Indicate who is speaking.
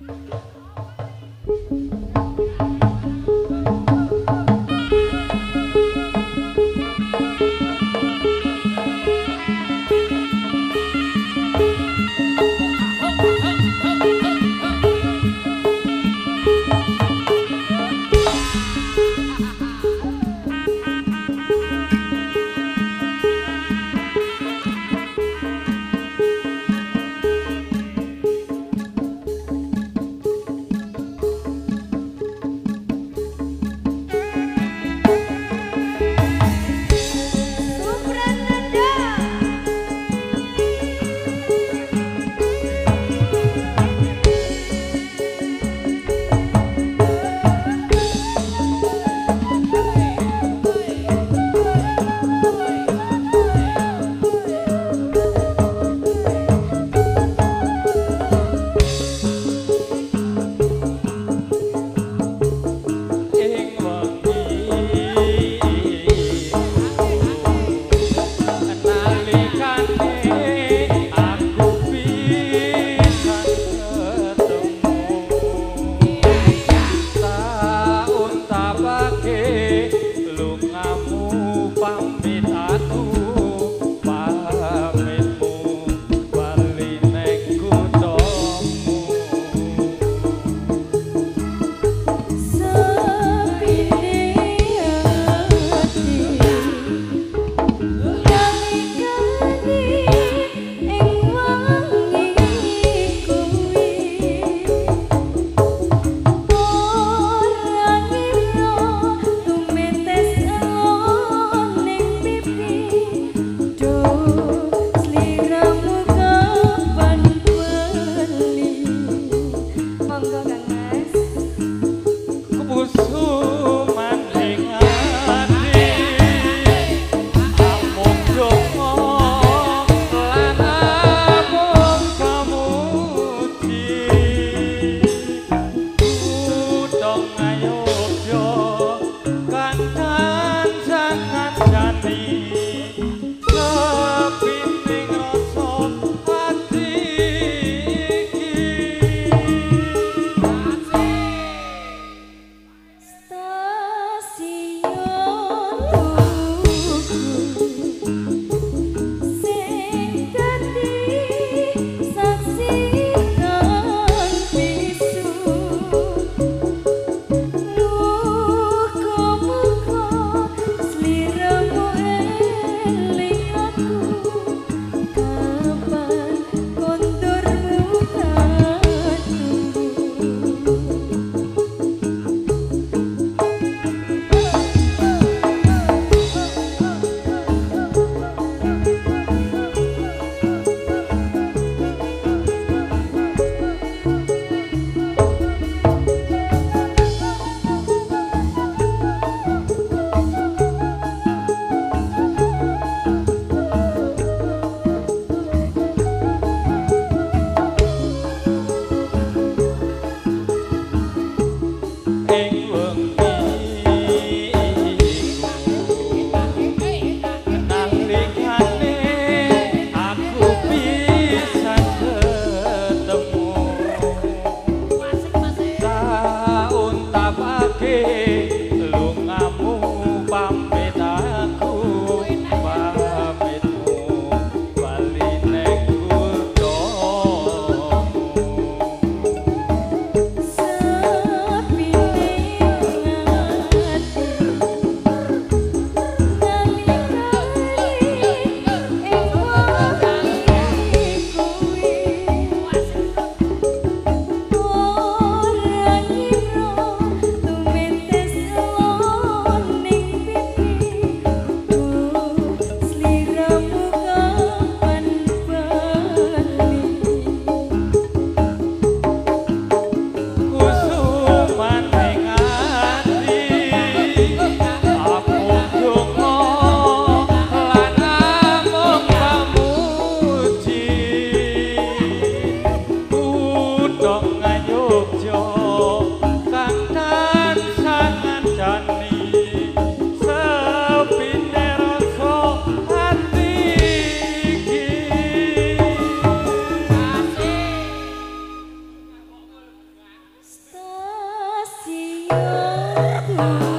Speaker 1: Ing
Speaker 2: love.